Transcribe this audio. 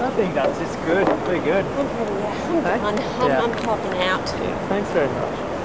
I think that's it's good, pretty good. I'm pretty, yeah. I'm, okay. I'm, I'm, yeah. I'm out. Yeah, thanks very much.